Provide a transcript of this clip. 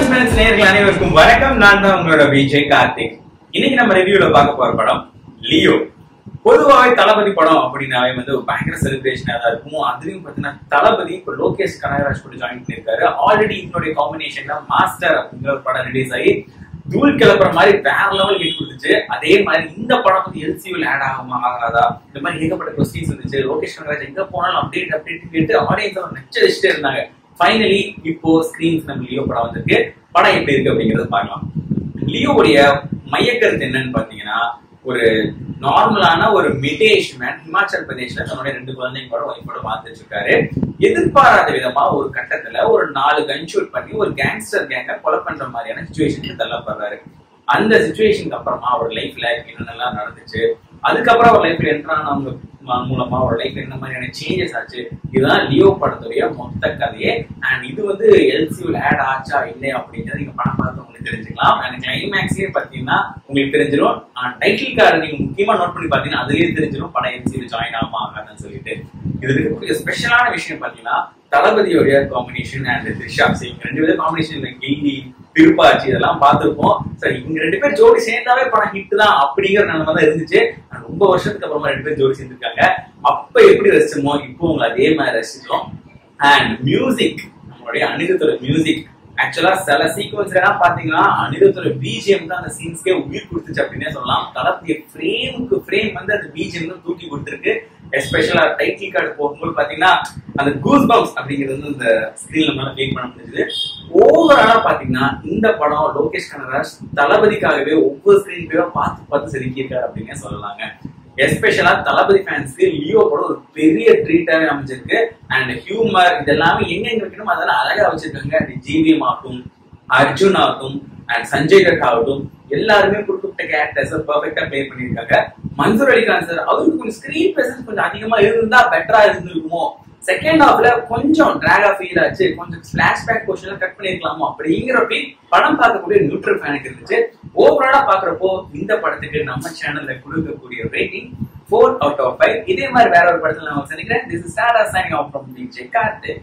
வணக்கம். நான் தான் உங்களோட விஜய் கார்த்திக். இன்னைக்கு நம்ம ரிவ்யூல பார்க்க போற படம் லியோ. பொதுவாகவே தளபதி படம் அப்படின்னாவே வந்து ஒரு பயங்கர செலிப்ரேஷனா தான் இருக்கும். அதுலயும் பாத்தீங்கன்னா தளபதி இப்போ லோகேஷ் கனகராஜ் கூட ஜாயின் பண்ணிருக்காரு ஆல்ரெடி இதனுடைய காம்பினேஷன்ல மாஸ்டர் அப்படிங்கிற ஒரு படம் ரிலீஸ் ஆகி தூள் கிளப்புற மாதிரி வேற லெவல் ஹிட் கொடுத்துச்சு. அதே மாதிரி இந்த படம் வந்து எல்சியூல் ஆட் ஆகுமா ஆகாதா? இந்த மாதிரி ஏகப்பட்ட கொஸ்டின்ஸ் இருந்துச்சு லோகேஷ் கனகராஜ் எங்க போனாலும் அப்டேட் அப்டேட் கேட்டு ஆடியன்ஸ் நச்சரிச்சுட்டே இருந்தாங்க. ஃபைனலி இப்போ ஸ்கிரீன்ஸ் நம்ம லியோ படம் வந்திருக்கு. படம் எப்படி இருக்கு அப்படிங்கறத பார்க்கலாம். லியோவுடைய மையக்கருத்து என்னன்னு பாத்தீங்கன்னா ஒரு நார்மலான ஒரு மிடேஷ் மேன் ஹிமாச்சல் பிரதேஷ்ல தன்னுடைய ரெண்டு குழந்தைங்களோட ஒய்ஃபோட பார்த்துட்டு இருக்காரு எதிர்பாராத விதமா ஒரு கட்டத்துல ஒரு நாலு கன் ஷூட் பண்ணி ஒரு கேங்ஸ்டர் கேங்க கொலை பண்ற மாதிரியான சுச்சுவேஷனுக்கு தள்ளப்படுறாரு. அந்த சுச்சுவேஷனுக்கு அப்புறமா அவர் லைஃப்ல என்னென்னலாம் நடந்துச்சு அதுக்கப்புறம் அவர் லைஃப்ல என்ட்ரானவங்க மூலமா அவரோட லைஃப் என்ன மாதிரியான சேஞ்சஸ் ஆச்சு? இதுதான் லியோ படத்துடைய மொத்த கதையே. அண்ட் இது வந்து எல்சியூல் ஆட் ஆச்சா இல்லையா அப்படிங்கறது நீங்க படம் பார்த்து உங்களுக்கு தெரிஞ்சுக்கலாம். அண்ட் கிளைமேக்ஸே பாத்தீங்கன்னா உங்களுக்கு தெரிஞ்சிடும் டைட்டில் கார்டு நீங்க முக்கியமா நோட் பண்ணி பாத்தீங்கன்னா அதுலயே தெரிஞ்சிடும் படம் எல்சியூல் ஜாயின் ஆகுமா ஆகாதுன்னு சொல்லிட்டு. இது இருக்கக்கூடிய ஸ்பெஷலான விஷயம் பாத்தீங்கன்னா தளபதியோடைய காம்பினேஷன் அண்ட் த்ரிஷா. சிங் ரெண்டு பேரும் காம்பினேஷன் கில்லி திருப்பாச்சி இதெல்லாம் பார்த்துருப்போம். சரி இவங்க ரெண்டு பேர் ஜோடி சேர்ந்தாவே படம் ஹிட் தான் அப்படிங்கிற நிலைமை தான் இருந்துச்சு. ரொம்ப வருஷத்துக்கு அப்புறமா ரெண்டு பேரும் ஜோடி சேர்ந்துருக்காங்க. அப்ப எப்படி ரசிச்சோமோ இப்போ உங்களை அதே மாதிரி ரசிச்சோம் அண்ட் மியூசிக் நம்மளுடைய அனிருத்தோட மியூசிக் ஆக்சுவலா சில சீக்வன்ஸ் எல்லாம் பாத்தீங்கன்னா அனிருத்தோட பிஜிஎம் தான் அந்த சீன்ஸ்க்கே உயிர் கொடுத்துச்சு அப்படின்னே சொல்லலாம். தளபதிய ஃப்ரேமுக்கு ஃப்ரேம் வந்து அந்த பிஜிஎம் தான் தூக்கி கொடுத்துருக்கு. எஸ்பெஷலா டைட்டில் கார்டு போகும்போது பாத்தீங்கன்னா அந்த கூஸ் பம்ஸ் அப்படிங்கிறது வந்து இந்த ஸ்கிரீன்ல மேல ஃபீல் பண்ண முடிஞ்சது. ஓவராலா பாத்தீங்கன்னா இந்த படம் லோகேஷ் கனகராஜ் தளபதிக்காகவே ஒவ்வொரு ஸ்கிரீன் பேரும் பார்த்து பார்த்து செதுக்கியிருக்காரு அப்படின்னே சொல்லலாங்க. எஸ்பெஷலா தளபதி ஃபேன்ஸ்க்கு லியோ படம் ஒரு பெரிய ட்ரீட்டாவே அமைஞ்சிருக்கு. அண்ட் ஹியூமர் இதெல்லாமே எங்க எங்க வைக்கணும் அதெல்லாம் அழகா வச்சிருக்காங்க. அண்ட் ஜிவிஎம் ஆகட்டும் அர்ஜுன் ஆகட்டும் அண்ட் சஞ்சய் தட் ஆகட்டும் எல்லாருமே குறிப்பிட்ட கேரக்டர்ஸ் பர்ஃபெக்டா பிளே பண்ணிருக்காங்க மன்சூர் அலிகான் சார் அவருக்கு கொஞ்சம் ஸ்கிரீன் பிரசன்ஸ் கொஞ்சம் அதிகமா இருந்தா பெட்டரா இருந்திருக்குமோ? செகண்ட் ஹாஃப்ல கொஞ்சம் டிராகா ஃபீல் ஆச்சு. கொஞ்சம் ஸ்லாஷ் பேக் போர்ஷன் கட் பண்ணிருக்கலாமோ? அப்படிங்கிற படம் பார்க்கக்கூடிய நியூட்ரல் ஃபேனுக்கு இருந்துச்சு. ஓவராலா பாக்குறப்போ இந்த படத்துக்கு நம்ம சேனல்ல கொடுக்கக்கூடிய rating four out of five இதே மாதிரி வேற ஒரு படத்துல நான் சந்திக்கிறேன் this is Sara signing off from Vijay Karthik